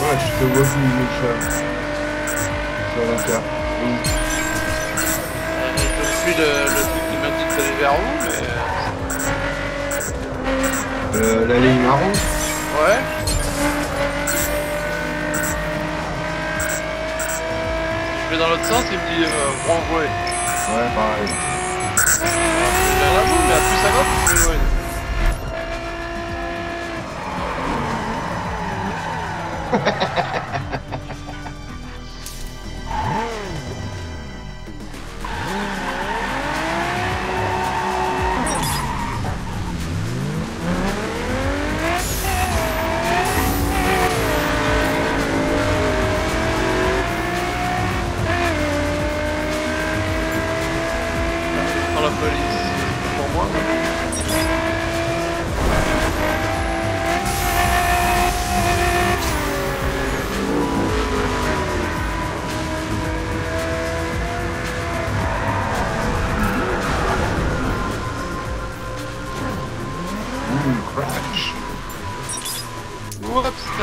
Ouais, je te vois plus, Michel. Sur la carte. Oui. Euh, je suis le, le truc qui m'indique d'aller vers où, mais... Euh, la ligne marron Ouais. Je vais dans l'autre sens, il me dit euh, renvoyer. Ouais, pareil. Vers la boue, mais à plus à gauche, plus loin. Dans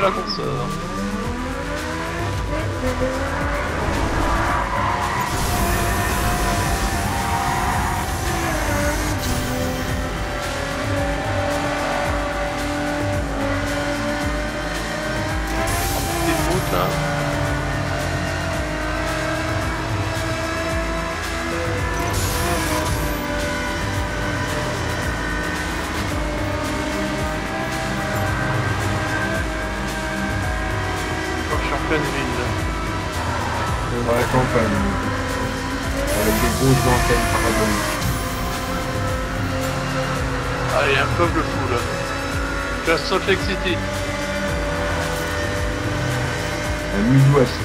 Oups, pleine ville. Dans la campagne. Avec des grosses antennes paraboliques. Ah, il y a un peuple fou là. À Salt Lake City. La Midwest.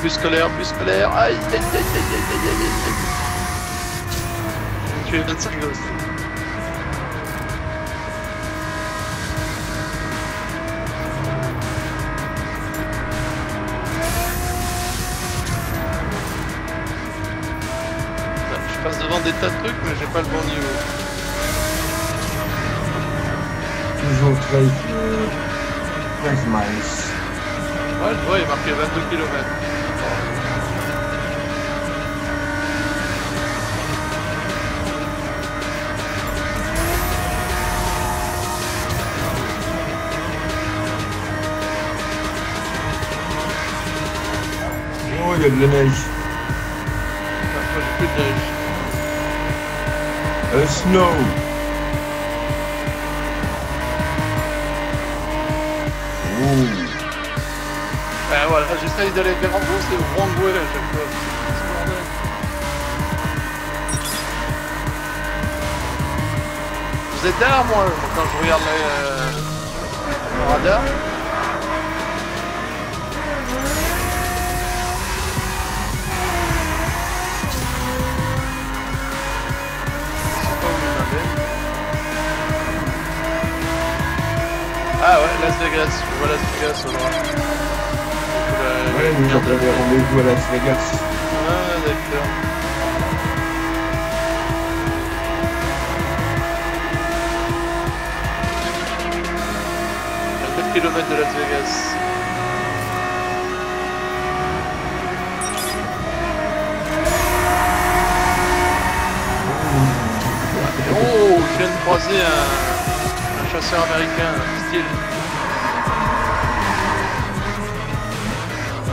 plus scolaire, plus scolaire. Aïe, aïe, aïe, aïe, aïe, aïe, aïe, aïe. Tu es 25 gosses. Je passe devant des tas de trucs, mais j'ai pas le bon niveau. Toujours 13, euh, 13 miles. Ouais, je vois, il est marqué 22 km. Il y a de la neige. Après, j'ai plus de neige. A snow. Ouh. Ben voilà, j'essaye d'aller vers en vous, c'est way à chaque fois. Vous êtes derrière moi quand je regarde le, euh, le radar. Ah ouais, Las Vegas, je vois Las Vegas au loin. Ouais, nous on avait rendez-vous à Las Vegas. Ah, d'accord. À 4 km de Las Vegas. Oh, je viens de croiser un chasseur américain, style.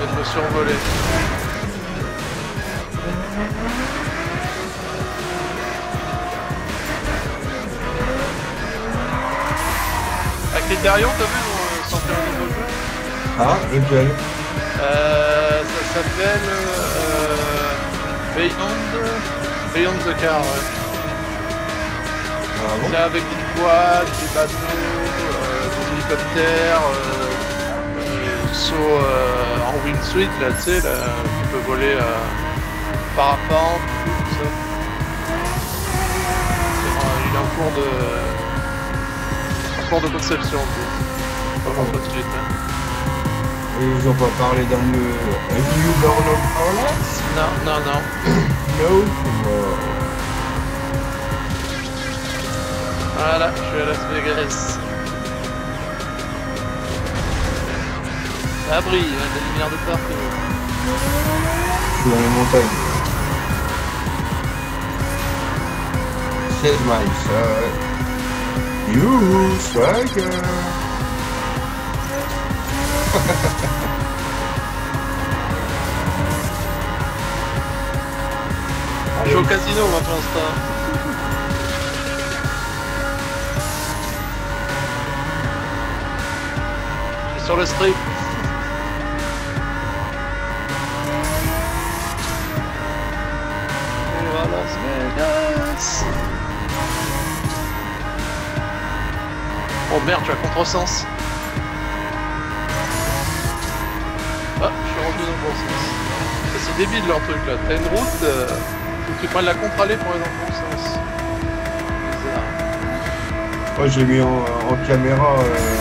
Et me survoler. Avec les derrière, t'as vu, on sortait un nouveau jeu Ah, lequel euh, Ça s'appelle euh, Beyond, Beyond the Car, ouais. Ah, bon? C'est avec des bateaux, euh, des hélicoptères, euh, des sauts euh, en wingsuit, là, tu sais, là, tu peux voler parapente, tout ça. Il est en cours de... en cours de conception, tu Pas encore tout de suite, hein. Et ils ont pas parlé d'un euh, un New Paradise Non, non, non. No? Voilà, je suis à Las Vegas. Ça brille, il y a de la lumière de partout. Je suis dans les montagnes. 16 miles. Euh... You, swagger Je suis au casino moi pour l'instant. Sur le strip. Oh merde, tu as contresens. Ah, je suis revenu dans le bon sens. C'est débile leur truc là. T'as une route, euh, tu prennes la contre-allée pour aller dans le bon sens. Bizarre. Moi j'ai mis en, en caméra euh,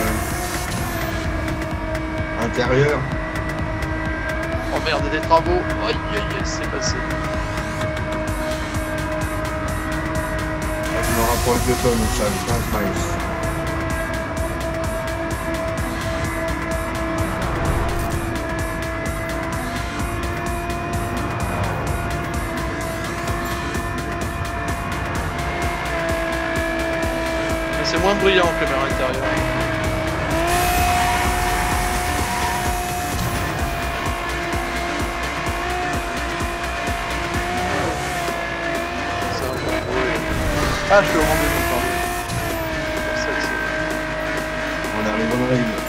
intérieure. Oh merde, des travaux. Aïe aïe aïe, c'est passé. Je me rapproche de toi, Michel, 15 miles. Mais c'est moins bruyant que caméra Ah, je suis au rendez-vous. C'est On arrive en règle.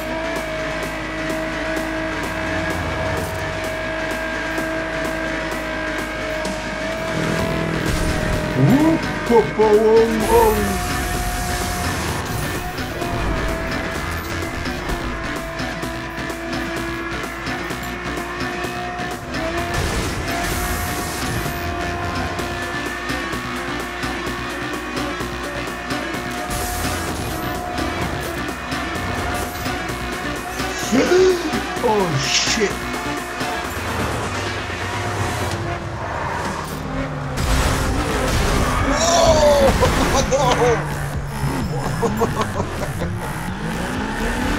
Oh!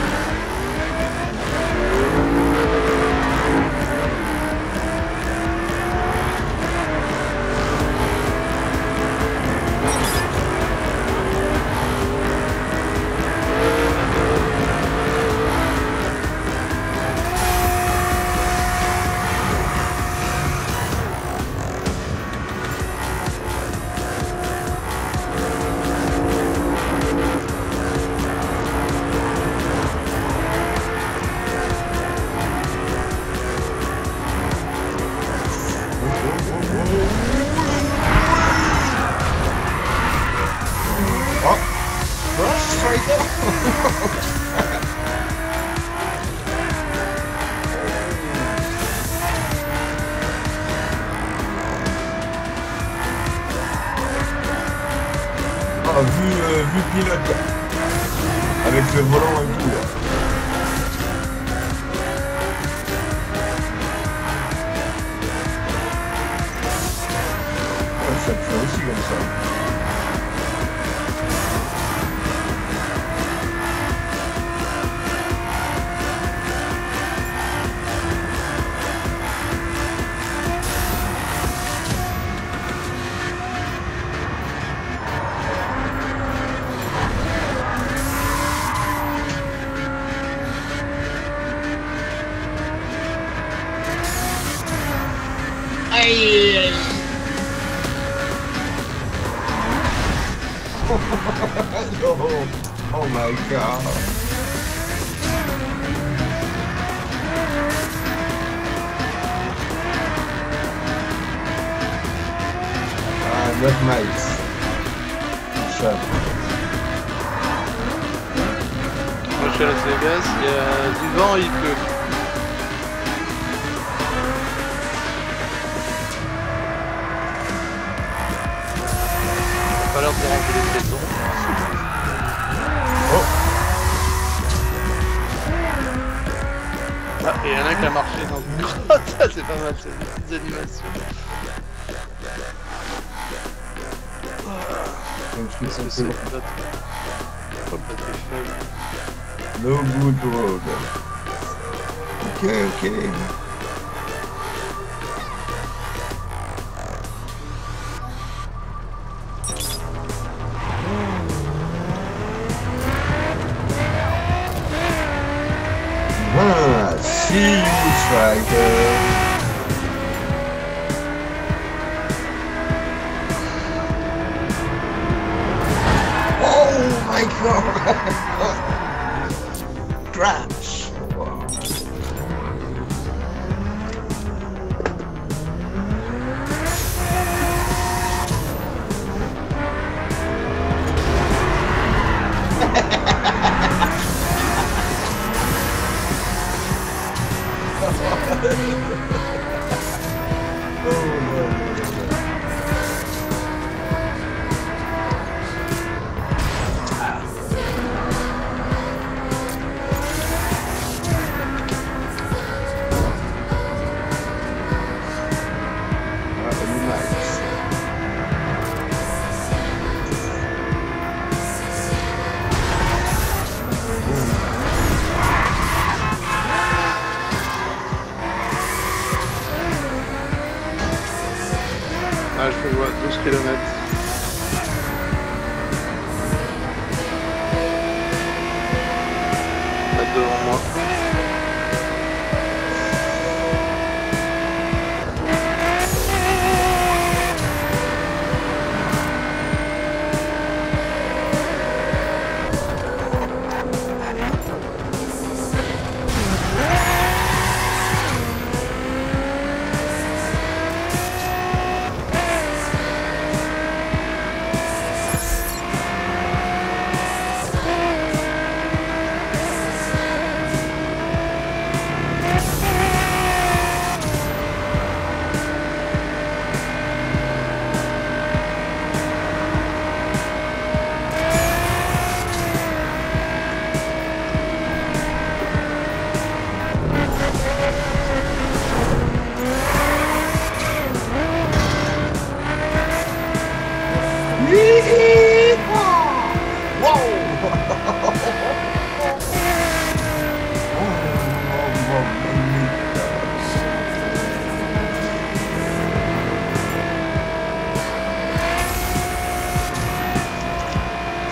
9 miles. Moi je suis à Las Vegas, il y a du vent et il pleut. Pas l'air de déranger les piétons. Oh Ah, et il y en a un qui a marché dans une grotte, c'est pas mal, c'est des petites animations. No good road. Ok, ok. Ah, see you, striker. Vois,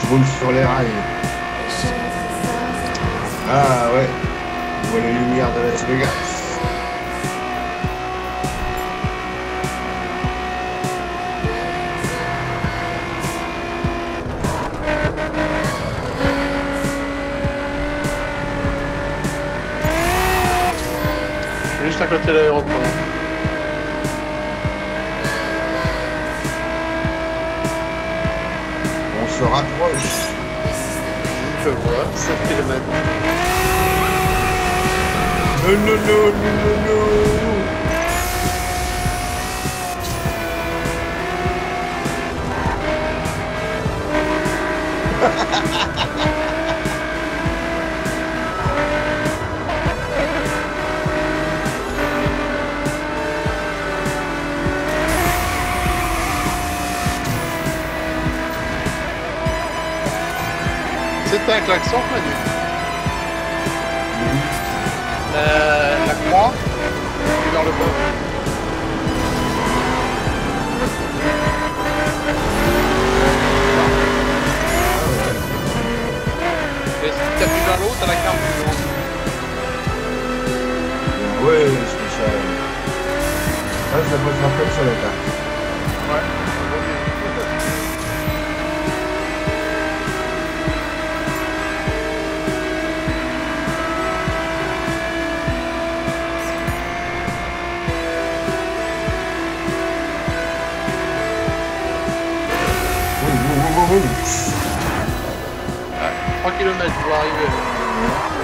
roule sur les rails. Ah ouais. Je vois les lumières de Las Vegas. Juste à côté de l'aéroport. Se rapproche. Je vois, 7 km. Non, non, non, non, non, non. C'était un klaxon, Manu euh, La croix, et vers le bas. Et si tu appuies vers l'eau, t'as la carte du. Ouais, spécial. Ah, je la faire comme sur la carte. 3 km pour arriver. Plus qu'à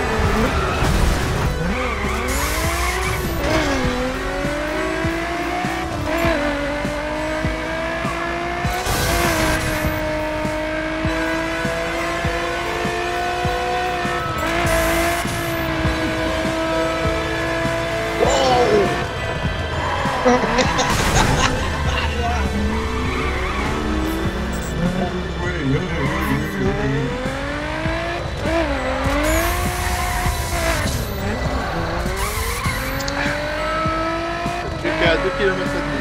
kilómetros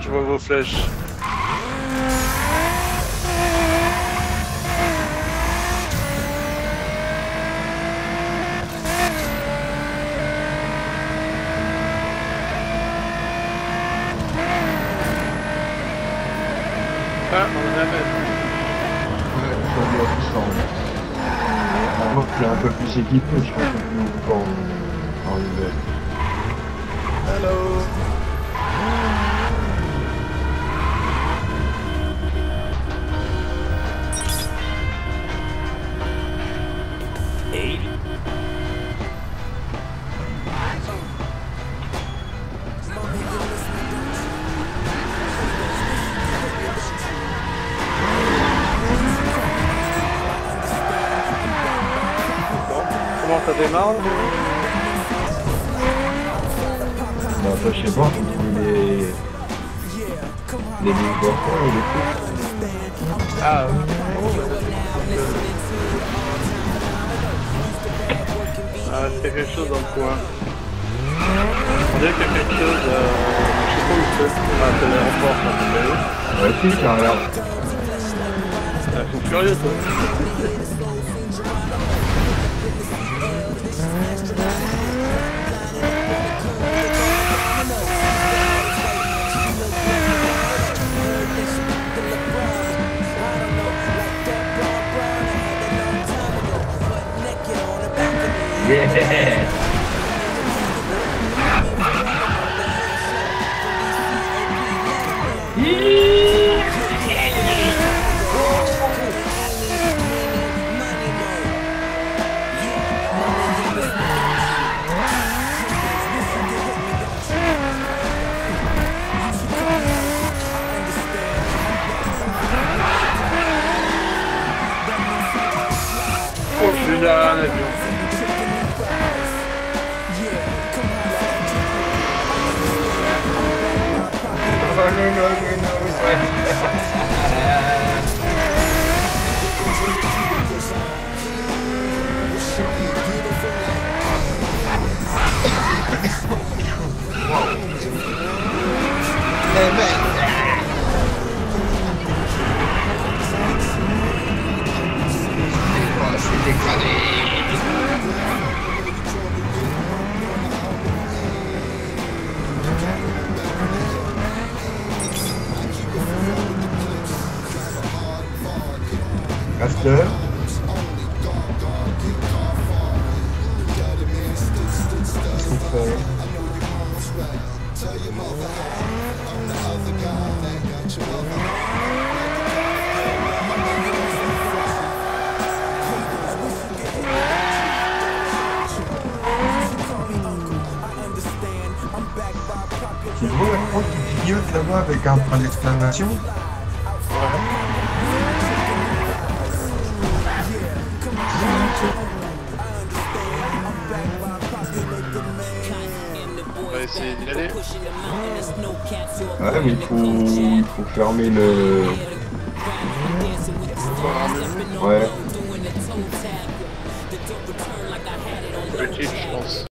Je vois vos flèches. Ah, on en a même. Ouais, ça doit tout ça. Moi, peu plus équipé, je suis démarre Bah, après, je sais pas, les... les mille porteurs ou les trucs. Ah, Ah, c'est quelque chose dans le coin. On dirait qu'il y a quelque chose, euh, je sais pas où c'est, ah, c'est l'aéroport, ça s'appelle. Ouais, si, tiens, regarde. Ah, ils sont curieux, toi. Yeah! Oh, là-bas avec un point d'exclamation On va essayer d'y aller. Ouais, mais il faut, il faut fermer le... Ouais.